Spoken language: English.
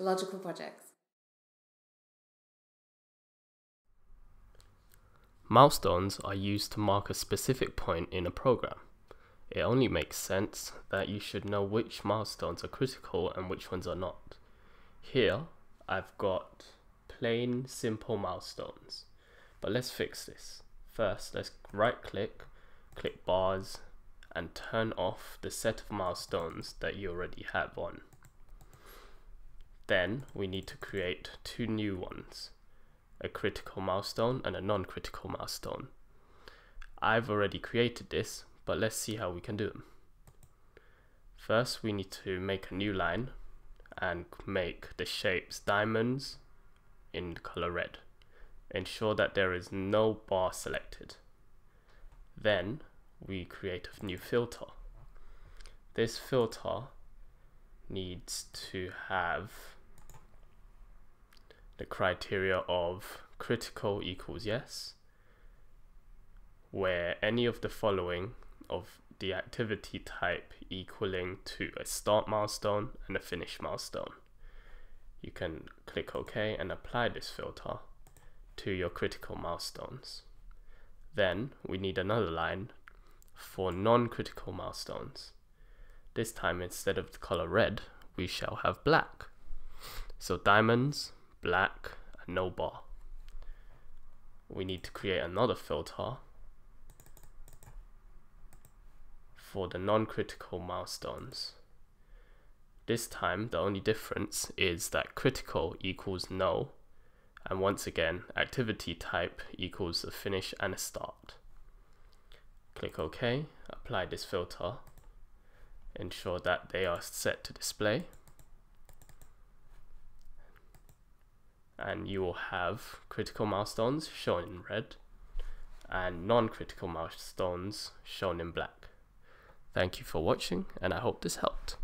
LogiKal projects. Milestones are used to mark a specific point in a program. It only makes sense that you should know which milestones are critical and which ones are not. Here, I've got plain simple milestones. But let's fix this. First, let's right click, click bars, and turn off the set of milestones that you already have on. Then we need to create two new ones, a critical milestone and a non-critical milestone. I've already created this, but let's see how we can do them. First, we need to make a new line and make the shapes diamonds in color red. Ensure that there is no bar selected. Then we create a new filter. This filter needs to have the criteria of critical equals yes, where any of the following of the activity type equaling to a start milestone and a finish milestone. You can click OK and apply this filter to your critical milestones. Then we need another line for non-critical milestones. This time instead of the color red, we shall have black. So diamonds, black, and no bar. We need to create another filter for the non-critical milestones. This time the only difference is that critical equals no and once again activity type equals a finish and a start. Click OK, apply this filter, ensure that they are set to display and you will have critical milestones shown in red and non-critical milestones shown in black. Thank you for watching and I hope this helped.